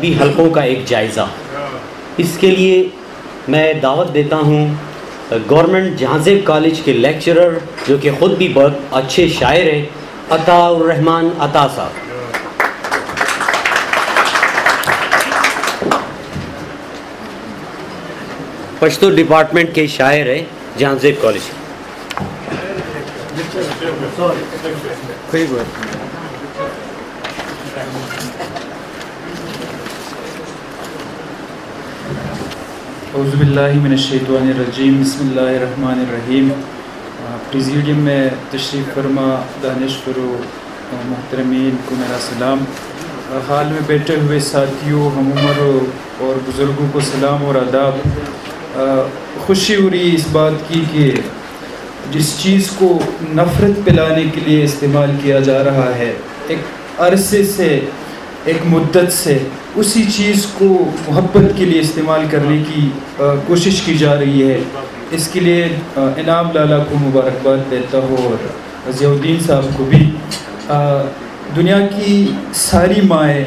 بھی حلقوں کا ایک جائزہ۔ اس کے لیے میں دعوت دیتا ہوں گورنمنٹ جہانزیب کالج کے لیکچرر جو کہ خود بھی بہت اچھے شاعر ہیں عطا الرحمن عطا صاحب۔ پشتو ڈپارٹمنٹ کے شاعر ہیں جہانزیب کالج کوئی بات اعوذ باللہ من الشیطان الرجیم، بسم اللہ الرحمن الرحیم۔ پریزیڈیم میں تشریف فرما دانش فرو محترمین کو میرا سلام حال میں بیٹھے ہوئے ساتھیوں، ہم عمروں اور بزرگوں کو سلام اور آداب۔ خوشی ہو رہی اس بات کی کہ جس چیز کو نفرت پلانے کے لیے استعمال کیا جا رہا ہے، ایک عرصے سے ایک مدت سے اسی چیز کو محبت کے لیے استعمال کرنے کی کوشش کی جا رہی ہے۔ اس کے لیے انعام لالا کو مبارکباد دیتا ہوں اور ضیاء الدین صاحب کو بھی۔ دنیا کی ساری مائیں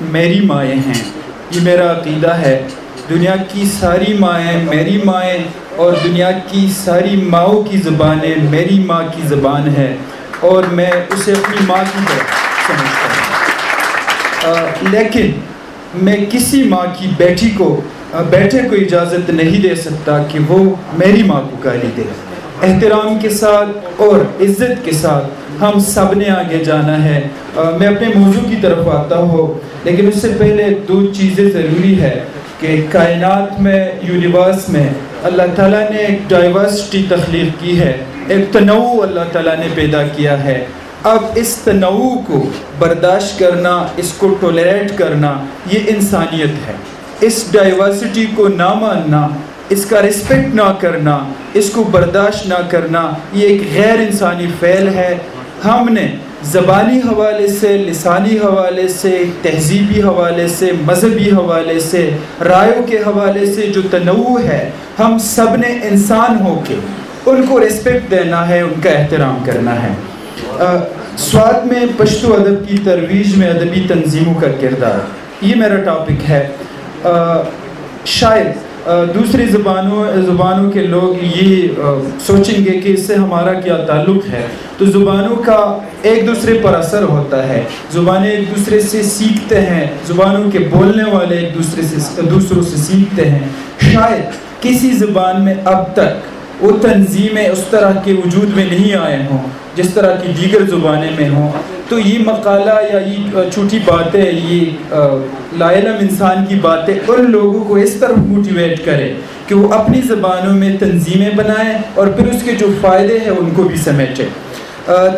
میری مائیں ہیں۔ یہ میرا عقیدہ ہے۔ دنیا کی ساری مائیں میری مائیں اور دنیا کی ساری ماؤں کی زبانیں میری ماں کی زبان ہے اور میں اسے اپنی ماں کی طرح سمجھتا ہوں۔ لیکن میں کسی ماں کی بیٹی کو بیٹے کو اجازت نہیں دے سکتا کہ وہ میری ماں کو گالی دے۔ احترام کے ساتھ اور عزت کے ساتھ ہم سب نے آگے جانا ہے۔ میں اپنے موضوع کی طرف آتا ہوں، لیکن اس سے پہلے دو چیزیں ضروری ہے کہ کائنات میں، یونیورس میں اللہ تعالیٰ نے ایک ڈائیورسٹی تخلیق کی ہے۔ ایک تنوع اللہ تعالیٰ نے پیدا کیا ہے۔ اب اس تنوع کو برداشت کرنا، اس کو ٹولیریٹ کرنا، یہ انسانیت ہے۔ اس ڈائیورسٹی کو نہ ماننا، اس کا رسپیکٹ نہ کرنا، اس کو برداشت نہ کرنا، یہ ایک غیر انسانی فعل ہے۔ ہم نے زبانی حوالے سے، لسانی حوالے سے، تہذیبی حوالے سے، مذہبی حوالے سے رائےوں کے حوالے سے جو تنوع ہے، ہم سب نے انسان ہو کے ان کو رسپیکٹ دینا ہے، ان کا احترام کرنا ہے۔ سواد میں پشتو ادب کی ترویج میں ادبی تنظیموں کا کردار۔ یہ میرا ٹاپک ہے۔ شاید دوسری زبانوں زبانوں کے لوگ یہ سوچیں گے کہ اس سے ہمارا کیا تعلق ہے۔ تو زبانوں کا ایک دوسرے پر اثر ہوتا ہے۔ زبانیں ایک دوسرے سے سیکھتے ہیں۔ زبانوں کے بولنے والے ایک دوسرے سے، دوسروں سے سیکھتے ہیں۔ شاید کسی زبان میں اب تک وہ تنظیمیں اس طرح کے وجود میں نہیں آئے ہوں۔ جس طرح کی دیگر زبانیں میں ہوں، تو یہ مقالہ یا یہ چھوٹی باتیں، یہ لا علم انسان کی باتیں، ان لوگوں کو اس طرح موٹیویٹ کرے کہ وہ اپنی زبانوں میں تنظیمیں بنائیں اور پھر اس کے جو فائدے ہیں، ان کو بھی سمیٹیں۔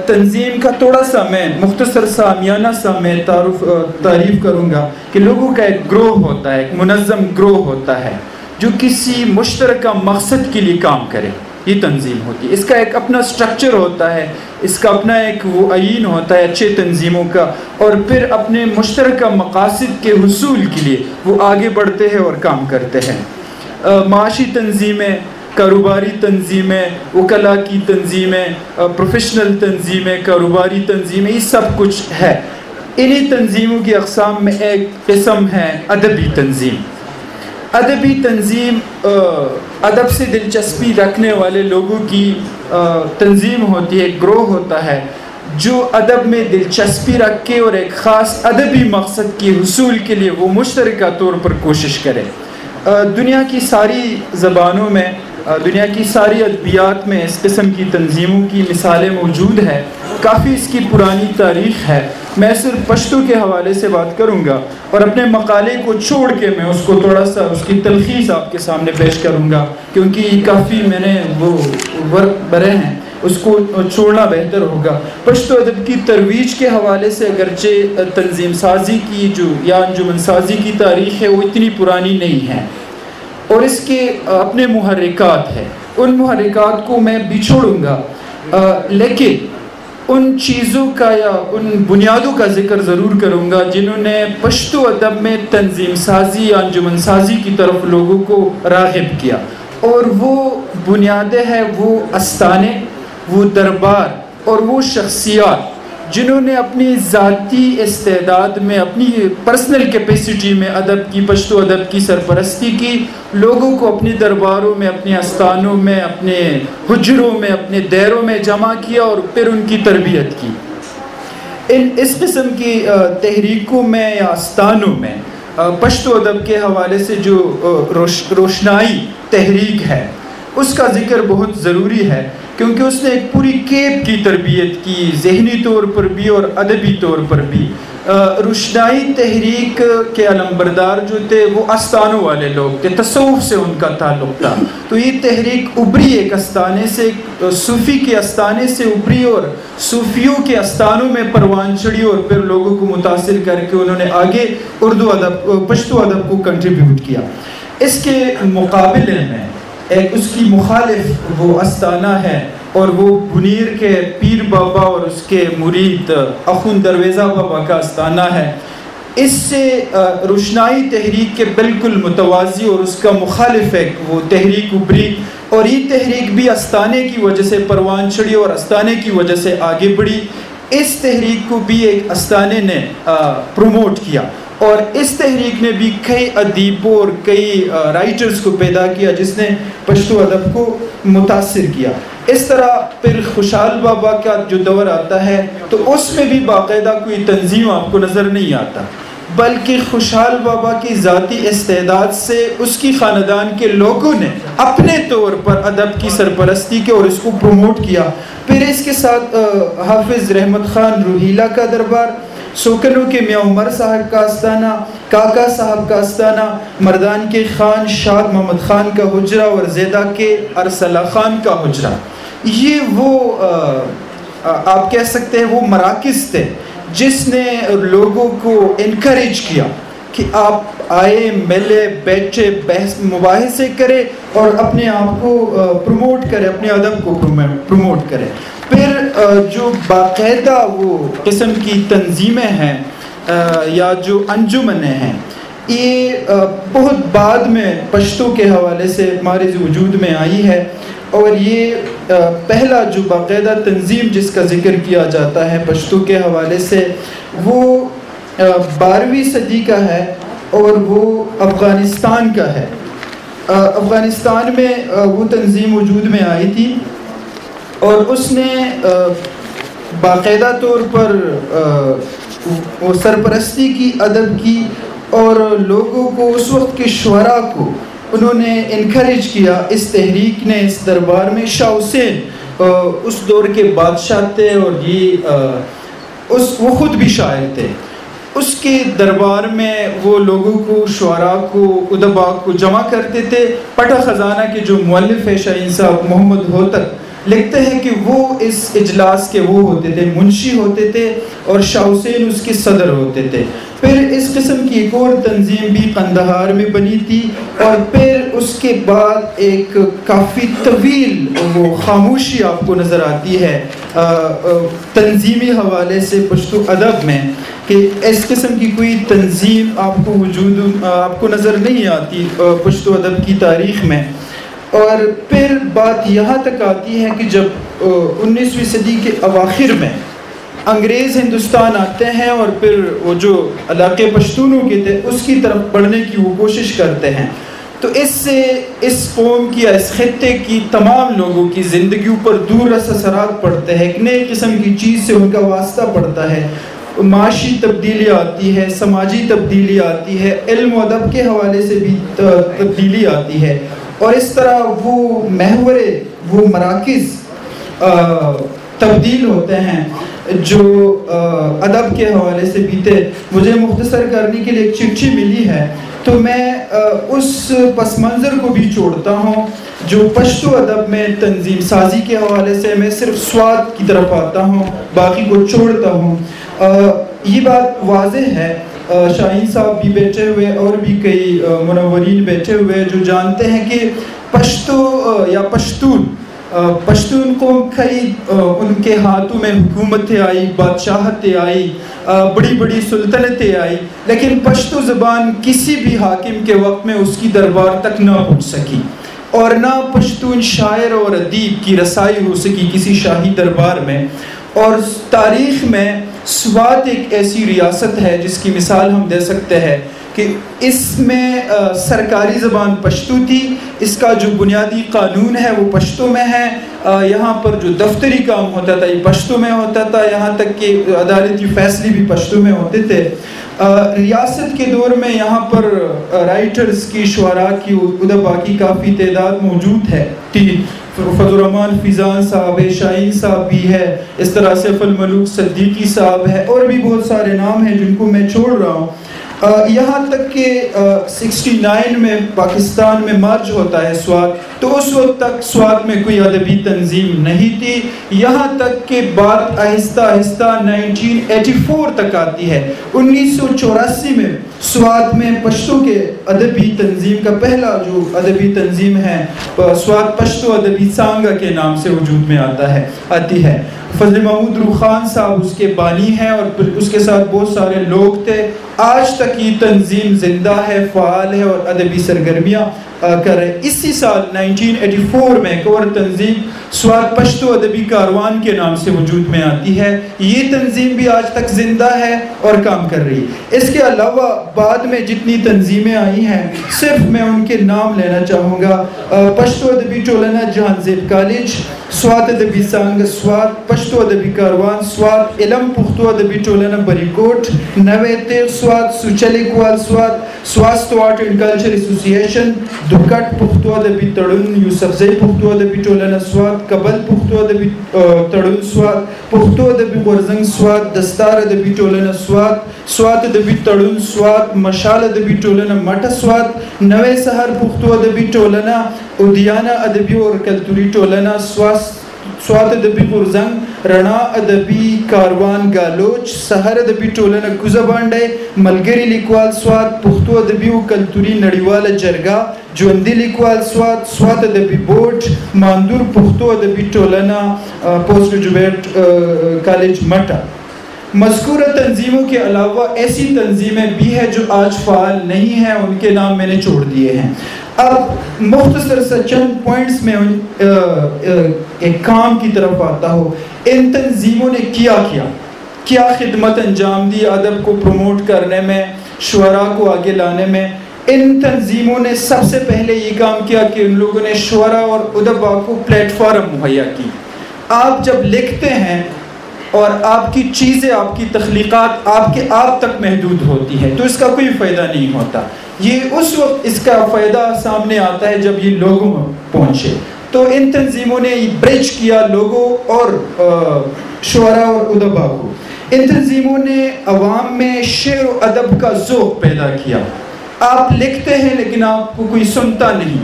تنظیم کا تھوڑا سا میں مختصر سا میانہ سا میں تعارف تعریف کروں گا کہ لوگوں کا ایک گروہ ہوتا ہے، ایک منظم گروہ ہوتا ہے جو کسی مشترکہ مقصد کے لیے کام کرے۔ یہ تنظیم ہوتی ہے۔ اس کا ایک اپنا سٹرکچر ہوتا ہے، اس کا اپنا ایک وہ عین ہوتا ہے اچھے تنظیموں کا۔ اور پھر اپنے مشترکہ مقاصد کے حصول کے لیے وہ آگے بڑھتے ہیں اور کام کرتے ہیں۔ معاشی تنظیمیں، کاروباری تنظیمیں وکلا کی تنظیمیں پروفیشنل تنظیمیں، کاروباری تنظیمیں، یہ سب کچھ ہے۔ انہی تنظیموں کی اقسام میں ایک قسم ہے ادبی تنظیم۔ ادبی تنظیم ادب سے دلچسپی رکھنے والے لوگوں کی تنظیم ہوتی ہے گروہ ہوتا ہے، جو ادب میں دلچسپی رکھ کے اور ایک خاص ادبی مقصد کے حصول کے لیے وہ مشترکہ طور پر کوشش کرے۔ دنیا کی ساری زبانوں میں دنیا کی ساری ادبیات میں اس قسم کی تنظیموں کی مثالیں موجود ہیں، کافی اس کی پرانی تاریخ ہے۔ میں صرف پشتو کے حوالے سے بات کروں گا اور اپنے مقالے کو چھوڑ کے میں اس کو تھوڑا سا اس کی تلخیص آپ کے سامنے پیش کروں گا، کیونکہ کافی میں نے وہ ورک برے ہیں۔ اس کو چھوڑنا بہتر ہوگا۔ پشتو ادب کی ترویج کے حوالے سے اگرچہ تنظیم سازی کی جو یا انجمن سازی کی تاریخ ہے، وہ اتنی پرانی نہیں ہے۔ اور اس کے اپنے محرکات ہیں۔ ان محرکات کو میں بچھوڑوں گا۔ لیکن ان چیزوں کا یا ان بنیادوں کا ذکر ضرور کروں گا جنہوں نے پشتو ادب میں تنظیم سازی یا انجمن سازی کی طرف لوگوں کو راغب کیا۔ اور وہ بنیادیں ہیں، وہ استانے وہ دربار اور وہ شخصیات۔ جنہوں نے اپنی ذاتی استعداد میں، اپنی پرسنل کیپیسٹی میں ادب کی پشت و ادب کی سرپرستی کی، لوگوں کو اپنی درباروں میں اپنے استانوں میں، اپنے حجروں میں، اپنے دیروں میں جمع کیا اور پھر ان کی تربیت کی۔ ان اس قسم کی تحریکوں میں یا استانوں میں پشت و ادب کے حوالے سے جو روشنائی تحریک ہے اس کا ذکر بہت ضروری ہے، کیونکہ اس نے ایک پوری کیب کی تربیت کی، ذہنی طور پر بھی اور ادبی طور پر بھی۔ روشنائی تحریک کے علم بردار جو تھے، وہ استانوں والے لوگ تھے، تصوف سے ان کا تعلق تھا۔ تو یہ تحریک ابری، ایک استانے سے، صوفی کے استانے سے ابری اور صوفیوں کے استانوں میں پروان چڑھی اور پھر لوگوں کو متاثر کر کے انہوں نے آگے اردو ادب، پشتو ادب کو کنٹریبیوٹ کیا۔ اس کے مقابلے میں ایک اس کی مخالف وہ استانہ ہے اور وہ بنیر کے پیر بابا اور اس کے مرید اخن درویزہ بابا کا استانہ ہے۔ اس سے روشنائی تحریک کے بالکل متوازی اور اس کا مخالف ہے وہ تحریک ابری اور یہ تحریک بھی استانے کی وجہ سے پروان چڑھی اور استانے کی وجہ سے آگے بڑھی۔ اس تحریک کو بھی ایک استانے نے پروموٹ کیا۔ اور اس تحریک نے بھی کئی ادیبوں اور کئی رائٹرز کو پیدا کیا جس نے پشتو ادب کو متاثر کیا۔ اس طرح پھر خوشحال بابا کا جو دور آتا ہے، تو اس میں بھی باقاعدہ کوئی تنظیم آپ کو نظر نہیں آتا۔ بلکہ خوشحال بابا کی ذاتی استعداد سے اس کی خاندان کے لوگوں نے اپنے طور پر ادب کی سرپرستی کے اور اس کو پروموٹ کیا۔ پھر اس کے ساتھ حافظ رحمت خان روحیلا کا دربار سوکنوں کے میاں عمر صاحب کا استانہ کاکا صاحب کا استانہ مردان کے خان شاد محمد خان کا حجرہ اور زیدہ کے ارسلہ خان کا حجرہ۔ یہ وہ آپ کہہ سکتے ہیں وہ مراکز تھے جس نے لوگوں کو انکریج کیا کہ آپ آئے، ملے، بیٹھے، بحث، مباحثے کرے اور اپنے آپ کو پروموٹ کرے، اپنے ادب کو پروموٹ کرے۔ پھر جو باقاعدہ وہ قسم کی تنظیمیں ہیں یا جو انجمنیں ہیں، یہ بہت بعد میں پشتوں کے حوالے سے ہمارے وجود میں آئی ہے۔ اور یہ پہلا جو باقاعدہ تنظیم جس کا ذکر کیا جاتا ہے پشتوں کے حوالے سے، وہ بارہویں صدی کا ہے اور وہ افغانستان کا ہے۔ افغانستان میں وہ تنظیم وجود میں آئی تھی۔ اور اس نے باقاعدہ طور پر وہ سرپرستی کی ادب کی اور لوگوں کو اس وقت کے شعراء کو انہوں نے انکریج کیا۔ اس تحریک نے، اس دربار میں شاہ حسین اس دور کے بادشاہ تھے اور یہ اس، وہ خود بھی شاعر تھے۔ اس کے دربار میں وہ لوگوں کو، شعراء کو ادبا کو جمع کرتے تھے۔ پٹا خزانہ کے جو مولف ہے شاہین صاحب محمد ہوتک لکھتے ہیں کہ وہ اس اجلاس کے وہ ہوتے تھے، منشی ہوتے تھے اور شاہ حسین اس کے صدر ہوتے تھے۔ پھر اس قسم کی ایک اور تنظیم بھی قندہار میں بنی تھی اور پھر اس کے بعد ایک کافی طویل وہ خاموشی آپ کو نظر آتی ہے تنظیمی حوالے سے پشتو ادب میں کہ اس قسم کی کوئی تنظیم آپ کو وجود آپ کو نظر نہیں آتی پشتو ادب کی تاریخ میں۔ اور پھر بات یہاں تک آتی ہے کہ جب انیسویں صدی کے اواخر میں انگریز ہندوستان آتے ہیں اور پھر وہ جو علاقے پشتونوں کے تھے، اس کی طرف بڑھنے کی وہ کوشش کرتے ہیں۔ تو اس سے، اس قوم کی اس خطے کی تمام لوگوں کی زندگیوں پر دور رس اثرات پڑتے ہیں۔ ایک نئے قسم کی چیز سے ان کا واسطہ پڑتا ہے۔ معاشی تبدیلی آتی ہے، سماجی تبدیلی آتی ہے، علم و ادب کے حوالے سے بھی تبدیلی آتی ہے۔ اور اس طرح وہ محور، وہ مراکز تبدیل ہوتے ہیں جو ادب کے حوالے سے بیتے مجھے مختصر کرنے کے لیے ایک چٹھی ملی ہے۔ تو میں اس پس منظر کو بھی چھوڑتا ہوں، جو پشتو ادب میں تنظیم سازی کے حوالے سے میں صرف سواد کی طرف آتا ہوں، باقی کو چھوڑتا ہوں۔ یہ بات واضح ہے شاہین صاحب بھی بیٹھے ہوئے اور بھی کئی منورین بیٹھے ہوئے جو جانتے ہیں کہ پشتو یا پشتون پشتون قوم کئی ان کے ہاتھوں میں حکومتیں آئی، بادشاہتیں آئی بڑی بڑی سلطنتیں آئی، لیکن پشتو زبان کسی بھی حاکم کے وقت میں اس کی دربار تک نہ پہنچ سکی، اور نہ پشتون شاعر اور ادیب کی رسائی ہو سکی کسی شاہی دربار میں۔ اور تاریخ میں سوات ایک ایسی ریاست ہے جس کی مثال ہم دے سکتے ہیں کہ اس میں سرکاری زبان پشتو تھی، اس کا جو بنیادی قانون ہے وہ پشتو میں ہے یہاں پر جو دفتری کام ہوتا تھا یہ پشتو میں ہوتا تھا، یہاں تک کہ عدالتی فیصلے بھی پشتو میں ہوتے تھے۔ ریاست کے دور میں یہاں پر رائٹرز کی، شعراء کی ادبا کی کافی تعداد موجود ہے۔ فضل الرحمان فیضان صاحب ہے، شاہین صاحب بھی ہے، اس طرح سیف الملوک صدیقی صاحب ہے، اور بھی بہت سارے نام ہیں جن کو میں چھوڑ رہا ہوں۔ یہاں تک کہ سکسٹی نائن میں پاکستان میں مرج ہوتا ہے سوات تو اس وقت تک سوات میں کوئی ادبی تنظیم نہیں تھی۔ یہاں تک کہ بات آہستہ آہستہ نائنٹین ایٹی فور تک آتی ہے۔ انیس سو چوراسی میں سوات میں پشتو کے ادبی تنظیم کا پہلا جو ادبی تنظیم ہے سوات پشتو ادبی سانگا کے نام سے وجود میں آتا ہے، آتی ہے۔ فضل محمود روخان صاحب اس کے بانی ہیں اور اس کے ساتھ بہت سارے لوگ تھے۔ آج تک یہ تنظیم زندہ ہے، فعال ہے اور ادبی سرگرمیاں کر رہے اسی سال 1984 میں کور تنظیم سواد پشتو ادبی کاروان کے نام سے وجود میں آتی ہے۔ یہ تنظیم بھی آج تک زندہ ہے اور کام کر رہی ہے۔ اس کے علاوہ بعد میں جتنی تنظیمیں آئی ہیں، صرف میں ان کے نام لینا چاہوں گا۔ پشتو ادبی ٹولنا جہان زیب کالج سواد ادبي څانګه سواد پښتو ادبي کاروان سواد علم پښتو ادبي ټولنه بریکوټ نوې تیر سواد سوچلي کول سواد سواست آرټ اینڈ کلچر اسوسییشن دوکټ پښتو ادبي تړون یوسفزی پښتو ادبي ټولنه سواد کابل پښتو ادبي تړون سواد پښتو ادبي ورزنګ سواد دستار ادبي ټولنه سواد سواد ادبي تړون سواد مشال ادبي ټولنه مټه سواد نوې سحر پښتو ادبي ټولنه اودیانه ادبي او کلتوري ټولنه سواد سوات ادبی غورزنګ رڼا ادبی کاروان، گالوچ سحر ادبی ټولنه کوزه باندې ملګری لیکوال سوات پختو ادبی او کلتوري نړیواله جرګه، ژوندي لیکوال سواد سواد ادبي بورډ، ماندور، پښتو ادبي ټولنه پوسٹ گریجویٹ کالج مٹا مذکورہ تنظیموں کے علاوہ ایسی تنظیمیں بھی ہیں جو آج فعال نہیں ہیں، ان کے نام میں نے چھوڑ دیے ہیں۔ اب مختصر سے چند پوائنٹس میں ایک کام کی طرف آتا ہو۔ ان تنظیموں نے کیا کیا؟ کیا خدمت انجام دی ادب کو پروموٹ کرنے میں شعراء کو آگے لانے میں؟ ان تنظیموں نے سب سے پہلے یہ کام کیا کہ ان لوگوں نے شعرا اور ادبا کو پلیٹ فارم مہیا کی۔ آپ جب لکھتے ہیں اور آپ کی چیزیں، آپ کی تخلیقات آپ کے آپ تک محدود ہوتی ہے تو اس کا کوئی فائدہ نہیں ہوتا۔ یہ اس وقت اس کا فائدہ سامنے آتا ہے جب یہ لوگوں میں پہنچے۔ تو ان تنظیموں نے بریج برج کیا لوگوں اور شعرا اور ادبا کو۔ ان تنظیموں نے عوام میں شعر و ادب کا ذوق پیدا کیا۔ آپ لکھتے ہیں لیکن آپ کو کوئی سنتا نہیں۔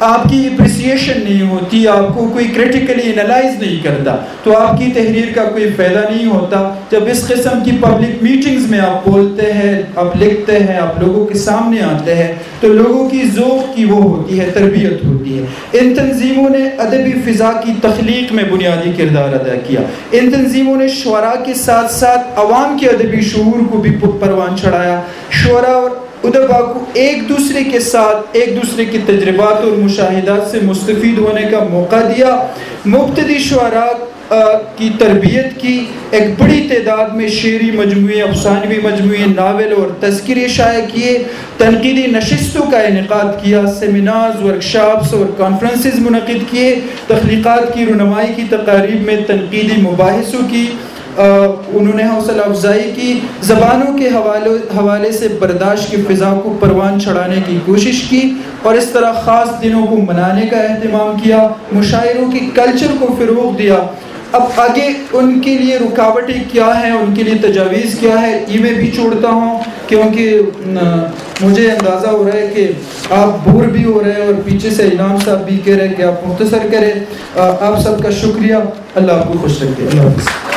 آپ کی اپریسیشن نہیں ہوتی، آپ کو کوئی کریٹیکلی انالائز نہیں کرتا، تو آپ کی تحریر کا کوئی فائدہ نہیں ہوتا۔ جب اس قسم کی پبلک میٹنگز میں آپ بولتے ہیں، آپ لکھتے ہیں، آپ لوگوں کے سامنے آتے ہیں، تو لوگوں کی ذوق کی وہ ہوتی ہے، تربیت ہوتی ہے۔ ان تنظیموں نے ادبی فضا کی تخلیق میں بنیادی کردار ادا کیا۔ ان تنظیموں نے شعراء کے ساتھ ساتھ عوام کے ادبی شعور کو بھی پروان چڑھایا۔ شعراء اور ادبا کو ایک دوسرے کے ساتھ ایک دوسرے کی تجربات اور مشاہدات سے مستفید ہونے کا موقع دیا۔ مبتدی شعراء کی تربیت کی ایک بڑی تعداد میں شعری مجموعے، افسانوی مجموعے، ناول اور تذکری شائع کیے۔ تنقیدی نشستوں کا انعقاد کیا، سیمینارز، ورکشاپس اور کانفرنسز منعقد کیے۔ تخلیقات کی رونمائی کی تقاریب میں تنقیدی مباحثوں کی۔ انہوں نے حوصلہ افزائی کی، زبانوں کے حوالے سے برداشت کی فضا کو پروان چڑھانے کی کوشش کی اور اس طرح خاص دنوں کو منانے کا اہتمام کیا، مشاعروں کی کلچر کو فروغ دیا۔ اب آگے ان کے لیے رکاوٹیں کیا ہیں؟ ان کے لیے تجاویز کیا ہے یہ میں بھی چھوڑتا ہوں کیونکہ مجھے اندازہ ہو رہا ہے کہ آپ بور بھی ہو رہے ہیں اور پیچھے سے انعام صاحب بھی کہہ رہے ہیں کہ آپ مختصر کریں۔ آپ سب کا شکریہ۔ اللہ آپ کو خوش رکھے۔ اللہ حافظ۔